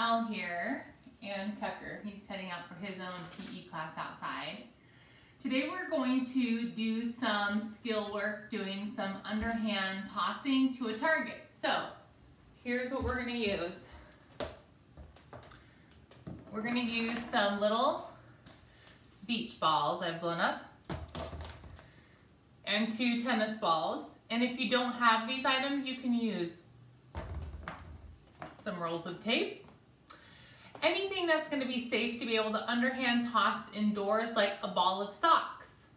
Al here and Tucker. He's heading out for his own PE class outside. Today we're going to do some skill work doing some underhand tossing to a target. So here's what we're going to use. We're going to use some little beach balls I've blown up and two tennis balls. And if you don't have these items, you can use some rolls of tape. Anything that's gonna be safe to be able to underhand toss indoors, like a ball of socks.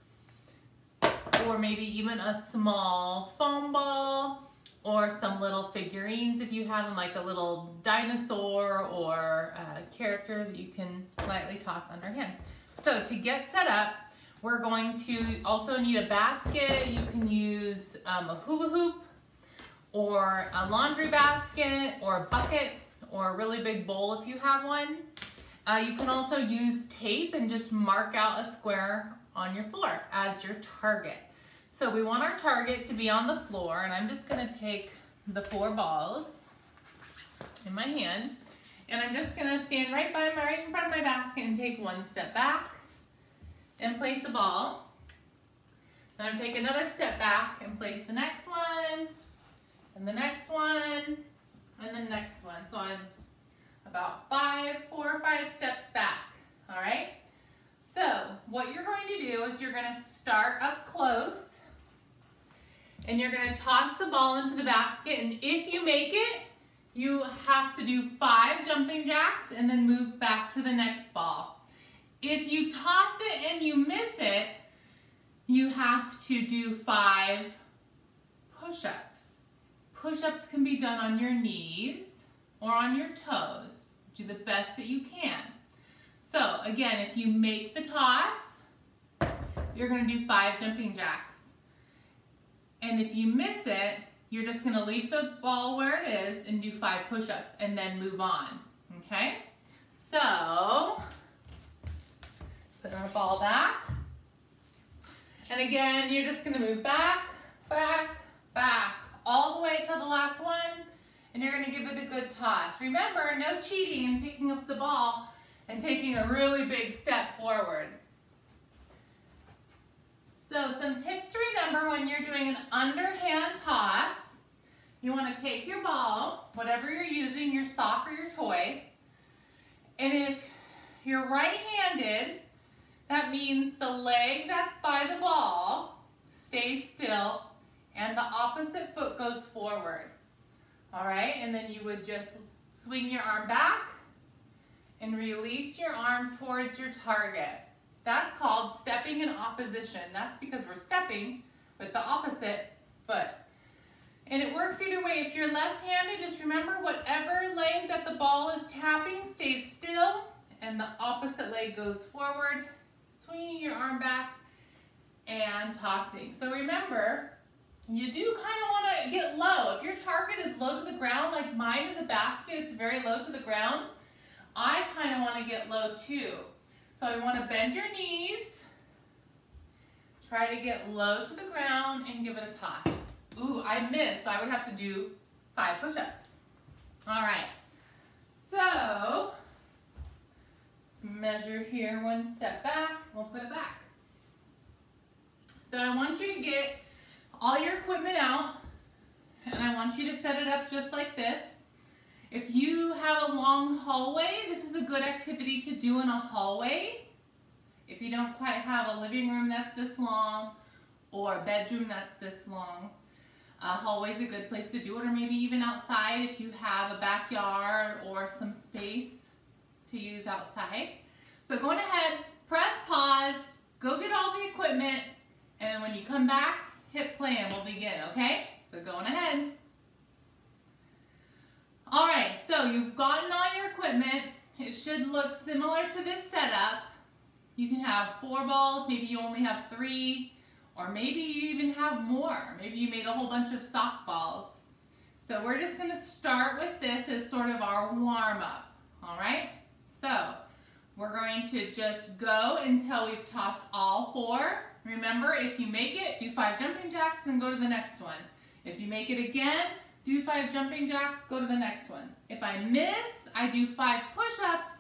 Or maybe even a small foam ball, or some little figurines if you have them, like a little dinosaur or a character that you can lightly toss underhand. So to get set up, we're going to also need a basket. You can use um, a hula hoop or a laundry basket or a bucket or a really big bowl if you have one. Uh, you can also use tape and just mark out a square on your floor as your target. So we want our target to be on the floor and I'm just gonna take the four balls in my hand and I'm just gonna stand right by my, right in front of my basket and take one step back and place a ball. Then I'm take another step back and place the next one, and the next one, and the next one. So I'm about five, four or five steps back, all right? So what you're going to do is you're gonna start up close, and you're gonna toss the ball into the basket, and if you make it, you have to do five jumping jacks and then move back to the next ball. If you toss it and you miss it, you have to do five push-ups. Push-ups can be done on your knees or on your toes. Do the best that you can. So again, if you make the toss, you're gonna do five jumping jacks. And if you miss it, you're just gonna leave the ball where it is and do five push-ups and then move on, okay? So, Put our ball back. And again, you're just gonna move back, back, back, all the way till the last one, and you're gonna give it a good toss. Remember, no cheating in picking up the ball and taking a really big step forward. So some tips to remember when you're doing an underhand toss, you wanna take your ball, whatever you're using, your sock or your toy, and if you're right-handed, that means the leg that's by the ball and the opposite foot goes forward. All right, and then you would just swing your arm back and release your arm towards your target. That's called stepping in opposition. That's because we're stepping with the opposite foot. And it works either way. If you're left-handed, just remember whatever leg that the ball is tapping stays still and the opposite leg goes forward swinging your arm back and tossing. So remember, you do kind of want to get low. If your target is low to the ground, like mine is a basket, it's very low to the ground, I kind of want to get low too. So I want to bend your knees, try to get low to the ground and give it a toss. Ooh, I missed, so I would have to do five push-ups. All right, so let's measure here one step back, we'll put it back. So I want you to get all your equipment out and I want you to set it up just like this. If you have a long hallway, this is a good activity to do in a hallway. If you don't quite have a living room that's this long or a bedroom that's this long, a hallway is a good place to do it or maybe even outside if you have a backyard or some space to use outside. So go ahead, press pause, go get all the equipment, and when you come back, hit plan we'll begin, okay? So going ahead. All right, so you've gotten all your equipment. It should look similar to this setup. You can have four balls, maybe you only have three, or maybe you even have more. Maybe you made a whole bunch of sock balls. So we're just gonna start with this as sort of our warm up, all right? So we're going to just go until we've tossed all four. Remember, if you make it, do five jumping jacks and go to the next one. If you make it again, do five jumping jacks, go to the next one. If I miss, I do five push-ups,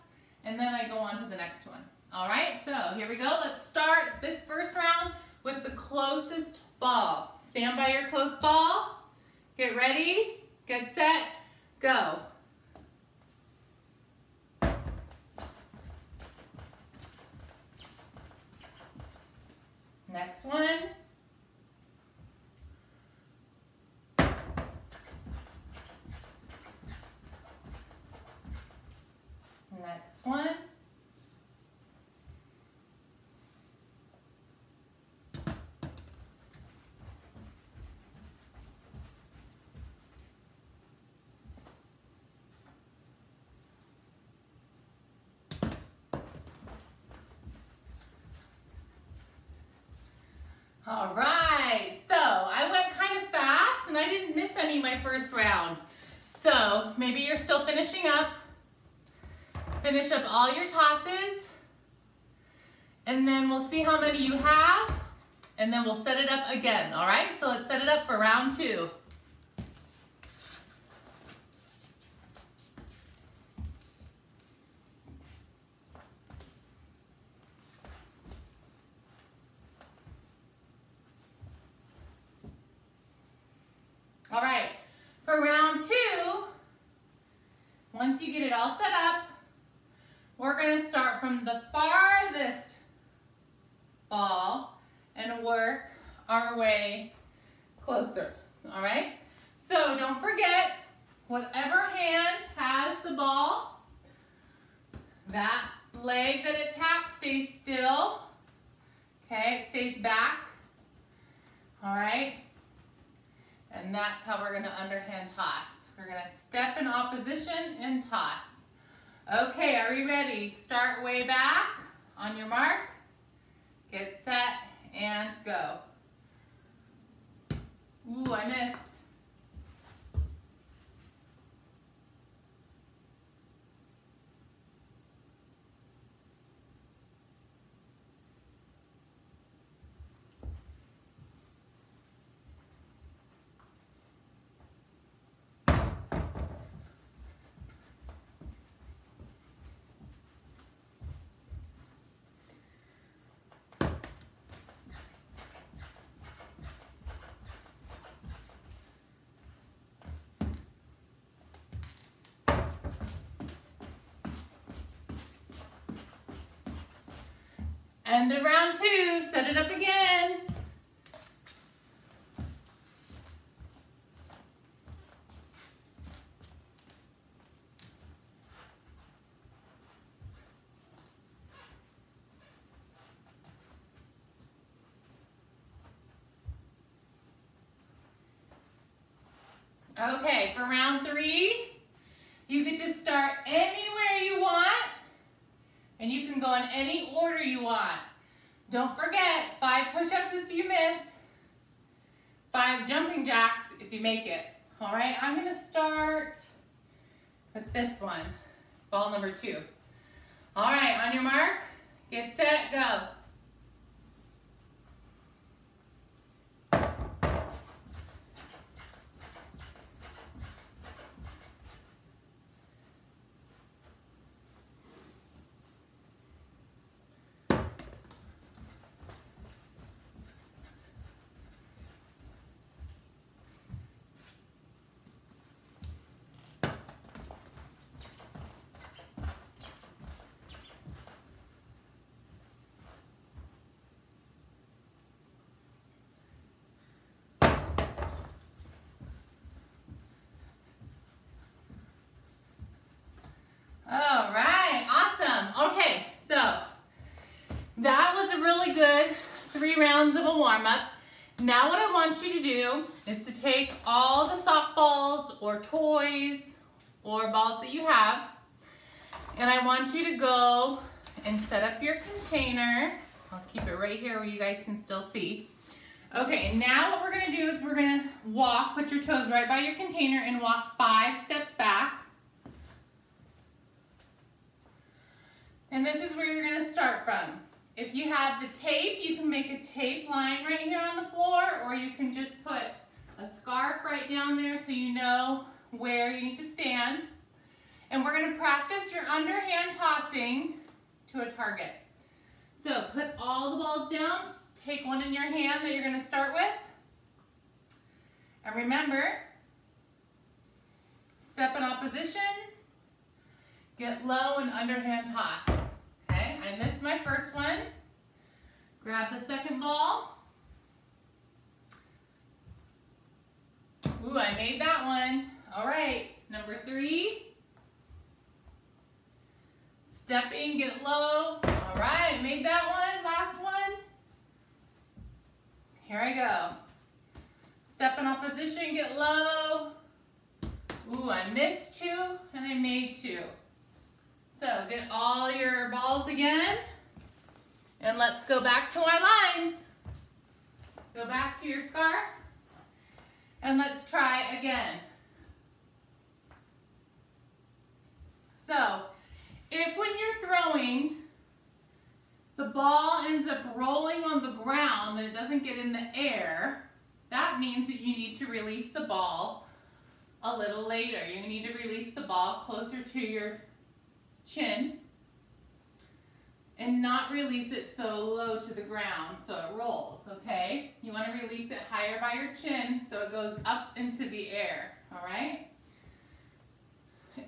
and then I go on to the next one. All right, so here we go. Let's start this first round with the closest ball. Stand by your close ball. Get ready, get set, go. Next one. Next one. All right, so I went kind of fast and I didn't miss any my first round. So maybe you're still finishing up. Finish up all your tosses and then we'll see how many you have and then we'll set it up again, all right? So let's set it up for round two. All right, for round two, once you get it all set up, we're gonna start from the farthest ball and work our way closer, all right? So don't forget, whatever hand has the ball, that leg that it taps stays still, okay? It stays back, all right? And that's how we're gonna underhand toss. We're gonna step in opposition and toss. Okay, are we ready? Start way back on your mark. Get set and go. Ooh, I missed. End of round two, set it up again. Okay, for round three, you get to start want, and you can go in any order you want. Don't forget, five push-ups if you miss, five jumping jacks if you make it. All right, I'm gonna start with this one, ball number two. All right, on your mark, get set, go. All right, awesome. Okay, so that was a really good three rounds of a warm up. Now what I want you to do is to take all the soft balls or toys or balls that you have and I want you to go and set up your container. I'll keep it right here where you guys can still see. Okay, now what we're gonna do is we're gonna walk, put your toes right by your container and walk five steps back. And this is where you're gonna start from. If you have the tape, you can make a tape line right here on the floor, or you can just put a scarf right down there so you know where you need to stand. And we're gonna practice your underhand tossing to a target. So put all the balls down, take one in your hand that you're gonna start with. And remember, step in opposition, get low and underhand toss. I missed my first one. Grab the second ball. Ooh, I made that one. All right, number three. Step in, get low. All right, made that one. Last one. Here I go. Step in opposition, get low. Ooh, I missed two and I made two. So get all your balls again. And let's go back to our line. Go back to your scarf. And let's try again. So, if when you're throwing, the ball ends up rolling on the ground, that it doesn't get in the air, that means that you need to release the ball a little later. You need to release the ball closer to your chin and not release it so low to the ground so it rolls, okay? You want to release it higher by your chin so it goes up into the air, all right?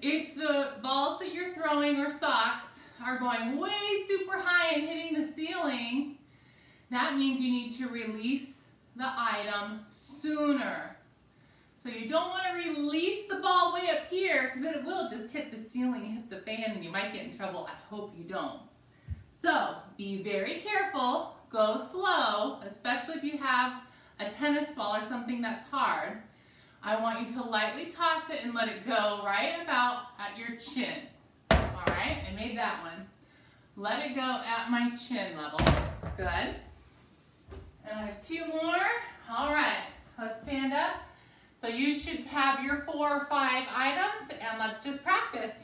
If the balls that you're throwing or socks are going way super high and hitting the ceiling, that means you need to release the item sooner. So you don't want to release the ball way up here because it will just hit the ceiling, hit the fan, and you might get in trouble. I hope you don't. So be very careful, go slow, especially if you have a tennis ball or something that's hard. I want you to lightly toss it and let it go right about at your chin. All right, I made that one. Let it go at my chin level. Good. And I have two more. All right, let's stand up. So you should have your four or five items and let's just practice.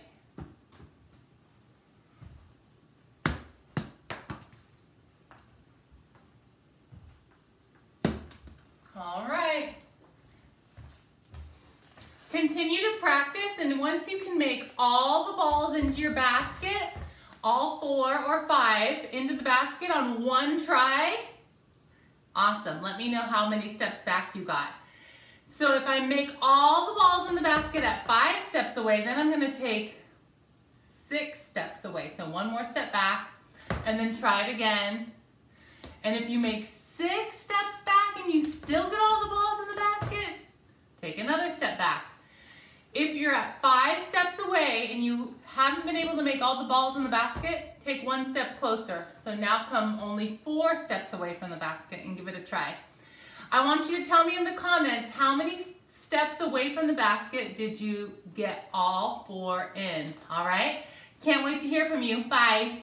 All right. Continue to practice and once you can make all the balls into your basket, all four or five into the basket on one try, awesome. Let me know how many steps back you got. So if I make all the balls in the basket at five steps away, then I'm gonna take six steps away. So one more step back and then try it again. And if you make six steps back and you still get all the balls in the basket, take another step back. If you're at five steps away and you haven't been able to make all the balls in the basket, take one step closer. So now come only four steps away from the basket and give it a try. I want you to tell me in the comments how many steps away from the basket did you get all four in, all right? Can't wait to hear from you. Bye.